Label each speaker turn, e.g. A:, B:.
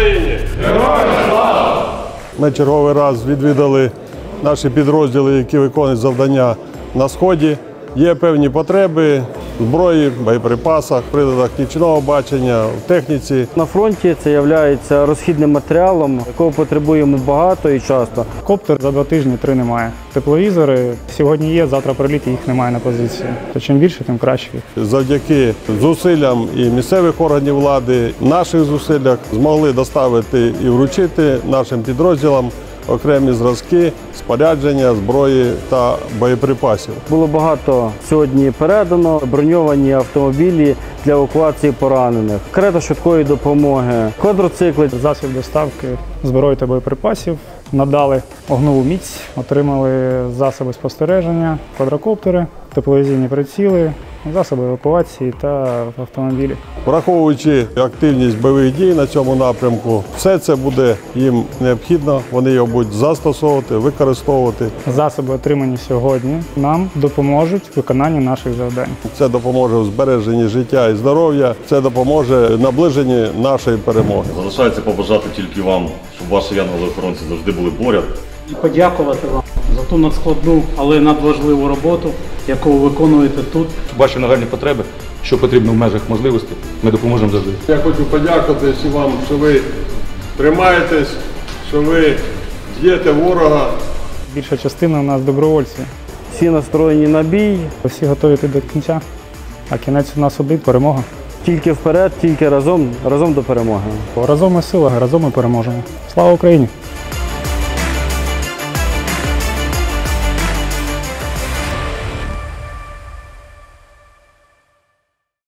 A: Україні! Героям слава! Ми черговий раз відвідали наші підрозділи, які виконують завдання на сході. Є певні потреби зброї, боєприпасах, приладах нічного бачення, в техніці.
B: На фронті це є розхідним матеріалом, якого потребуємо багато і часто.
C: Коптер за два тижні три немає. Тепловізори сьогодні є, завтра приліт, їх немає на позиції. То чим більше, тим краще.
A: Завдяки зусиллям і місцевих органів влади, наших зусиллях змогли доставити і вручити нашим підрозділам окремі зразки спорядження, зброї та боєприпасів.
B: Було багато сьогодні передано броньовані автомобілі для евакуації поранених, карета швидкої допомоги, квадроцикли.
C: Засіб доставки зброї та боєприпасів надали огнову міць, отримали засоби спостереження, квадрокоптери, тепловізійні приціли, засоби евакуації та автомобілі.
A: Враховуючи активність бойових дій на цьому напрямку, все це буде їм необхідно. Вони його будуть застосовувати, використовувати.
C: Засоби, отримані сьогодні, нам допоможуть в виконанні наших завдань.
A: Це допоможе в збереженні життя і здоров'я. Це допоможе в наближенні нашої перемоги.
D: Залишається побажати тільки вам, щоб ваші янголи-охоронці завжди були поряд.
E: і подякувати вам за ту надскладну, але надважливу роботу, яку ви виконуєте тут.
F: Ваші нагальні потреби, що потрібно в межах можливостей, ми допоможемо завжди.
A: Я хочу подякувати всім вам, що ви тримаєтесь, що ви б'єте ворога.
C: Більша частина у нас добровольці.
B: Всі настроєні на бій,
C: Всі готові йти до кінця, а кінець у нас один перемога.
B: тільки вперед, тільки разом, разом до перемоги.
C: Разом ми сила, разом ми переможемо. Слава Україні!